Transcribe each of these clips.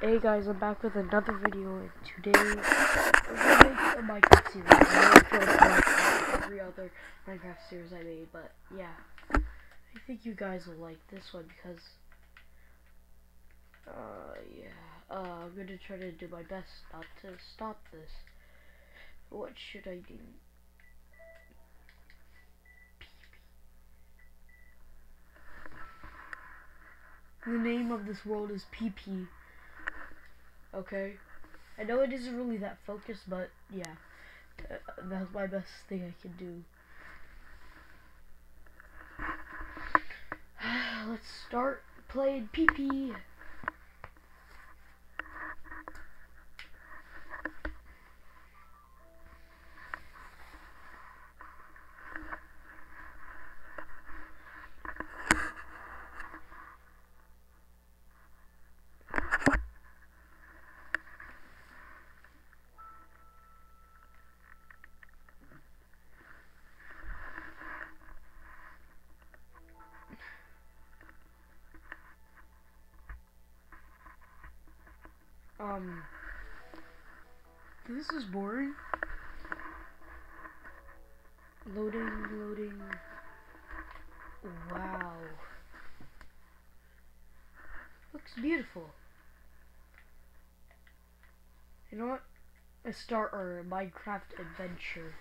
Hey guys, I'm back with another video, and today we're gonna make a Minecraft series. I every other Minecraft series I made, but yeah, I think you guys will like this one because, uh, yeah, uh, I'm gonna try to do my best not to stop this. What should I do? The name of this world is PP. Okay. I know it isn't really that focused, but yeah. Uh, that's my best thing I can do. Let's start playing PP. Um, this is boring. Loading, loading. Wow. Looks beautiful. You know what? Let's start our Minecraft adventure.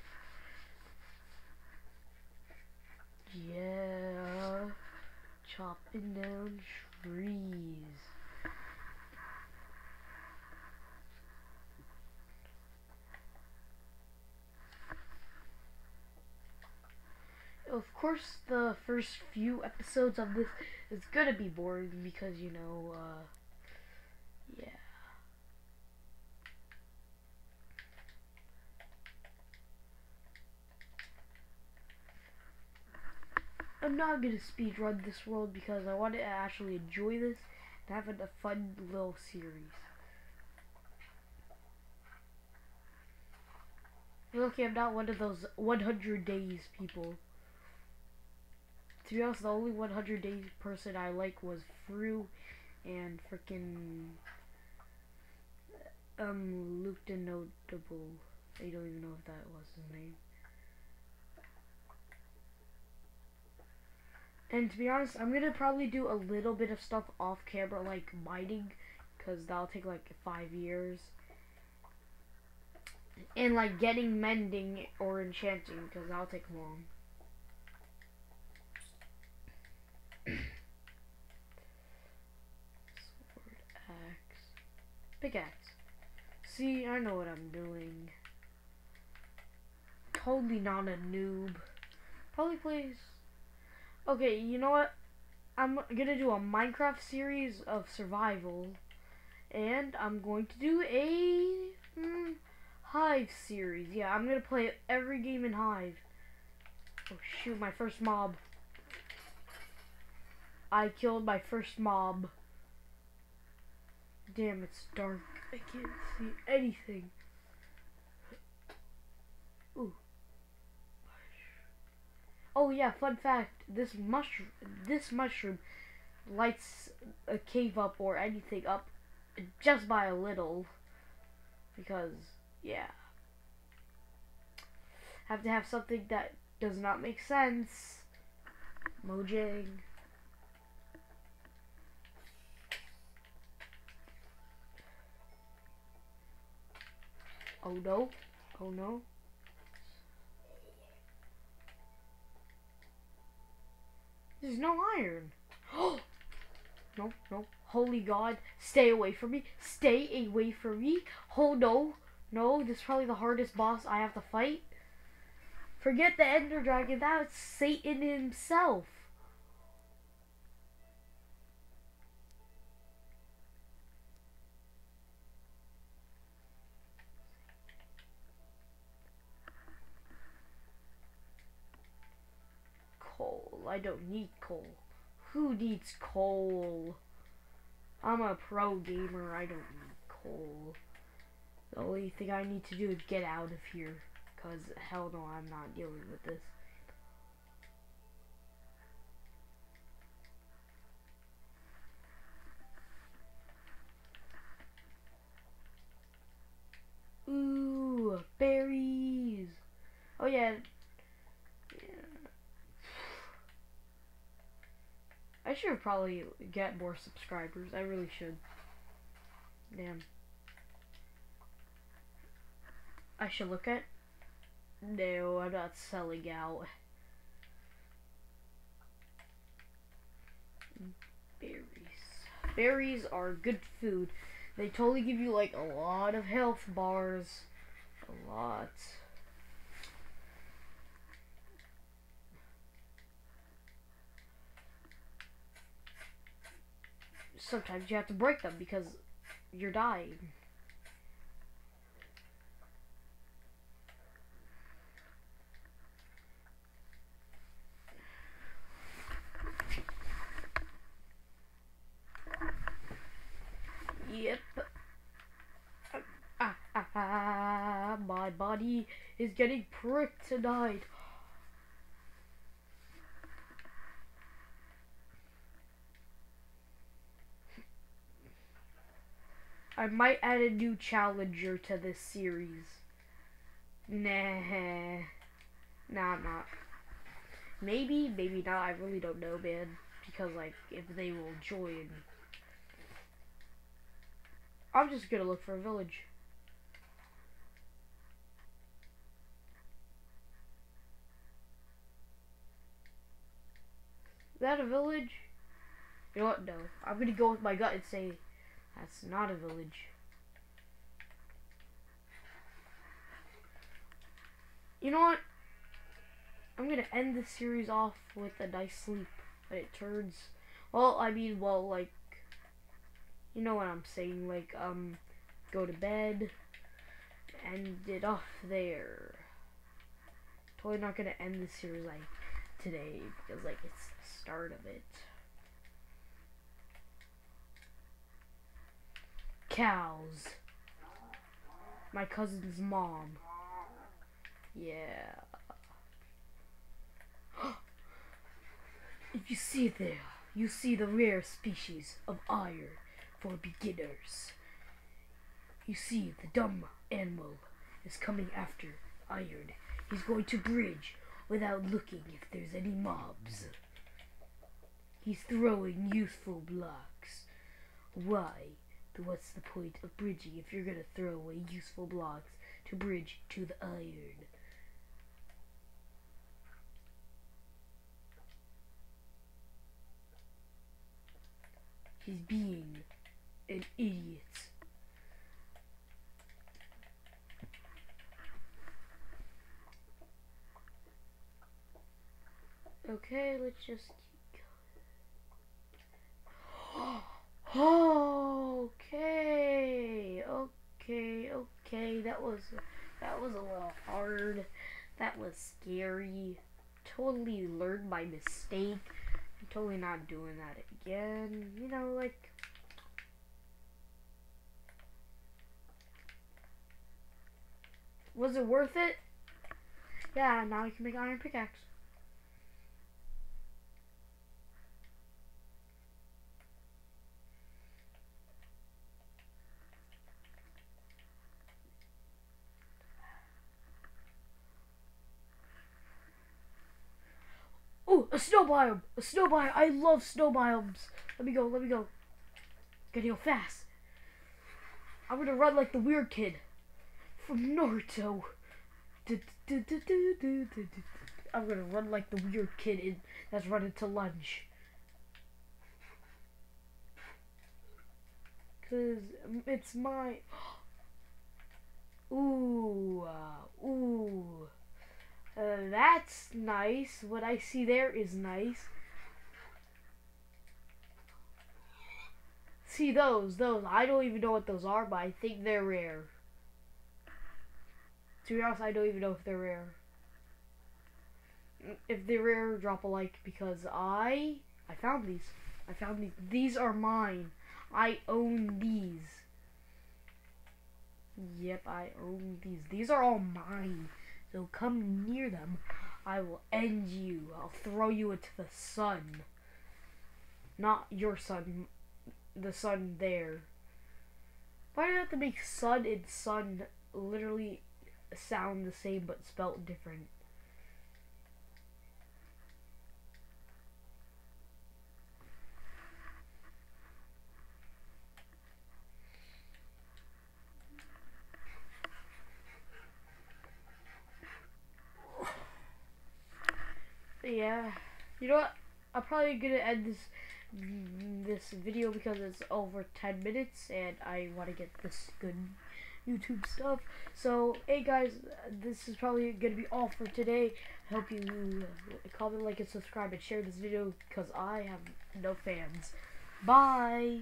Yeah. Chopping down trees. Of course the first few episodes of this is gonna be boring because you know uh yeah I'm not gonna speed run this world because I want to actually enjoy this and have a fun little series. Okay, I'm not one of those 100 days people to be honest, the only 100 days person I like was Fru and freaking um Luke the Notable. I don't even know if that was his name. And to be honest, I'm gonna probably do a little bit of stuff off camera, like mining, because that'll take like five years. And like getting mending or enchanting, because that'll take long. Pickaxe. See, I know what I'm doing. Totally not a noob. Probably plays. Okay, you know what? I'm gonna do a Minecraft series of survival. And I'm going to do a mm, Hive series. Yeah, I'm gonna play every game in Hive. Oh shoot, my first mob. I killed my first mob. Damn, it's dark. I can't see anything. Ooh. Oh yeah, fun fact. This mushroom, this mushroom lights a cave up or anything up just by a little. Because, yeah. Have to have something that does not make sense. Mojang. Oh no. Oh no. There's no iron. Oh! no, no. Holy God. Stay away from me. Stay away from me. Oh no. No, this is probably the hardest boss I have to fight. Forget the Ender Dragon. That's Satan himself. I don't need coal. Who needs coal? I'm a pro gamer. I don't need coal. The only thing I need to do is get out of here. Because hell no, I'm not dealing with this. Should probably get more subscribers. I really should. Damn. I should look at. No, I'm not selling out. Berries. Berries are good food. They totally give you like a lot of health bars. A lot. Sometimes you have to break them because you're dying. Yep. Ah, ah, ah, my body is getting pricked tonight. I might add a new challenger to this series. Nah. Nah, I'm not. Maybe, maybe not. I really don't know, man. Because, like, if they will join. I'm just gonna look for a village. Is that a village? You know what? No. I'm gonna go with my gut and say that's not a village. You know what? I'm gonna end the series off with a nice sleep. But it turns well, I mean well like you know what I'm saying, like um go to bed, end it off there. Totally not gonna end the series like today because like it's the start of it. Cows. My cousin's mom. Yeah. if you see there, you see the rare species of iron for beginners. You see the dumb animal is coming after iron. He's going to bridge without looking if there's any mobs. He's throwing useful blocks. Why? What's the point of bridging if you're gonna throw away useful blocks to bridge to the iron? He's being an idiot. Okay, let's just keep going. Oh, okay, okay. That was that was a little hard. That was scary. Totally learned by mistake. I'm totally not doing that again. You know, like. Was it worth it? Yeah, now I can make iron pickaxe. A snow biome! A snow biome! I love snow biomes! Let me go, let me go. Gotta go fast. I'm gonna run like the weird kid from Naruto. I'm gonna run like the weird kid in, that's running to lunch. Cause it's my. Ooh, uh, ooh. Uh, that's nice. What I see there is nice. See those, those. I don't even know what those are, but I think they're rare. To be honest, I don't even know if they're rare. If they're rare, drop a like because I I found these. I found these. These are mine. I own these. Yep, I own these. These are all mine. So come near them. I will end you. I'll throw you into the sun. Not your sun. The sun there. Why do I have to make sun and sun literally sound the same but spelt different? Yeah. You know what? I'm probably gonna end this this video because it's over 10 minutes and I want to get this good YouTube stuff. So, hey guys, this is probably gonna be all for today. I Hope you comment, like, and subscribe and share this video because I have no fans. Bye.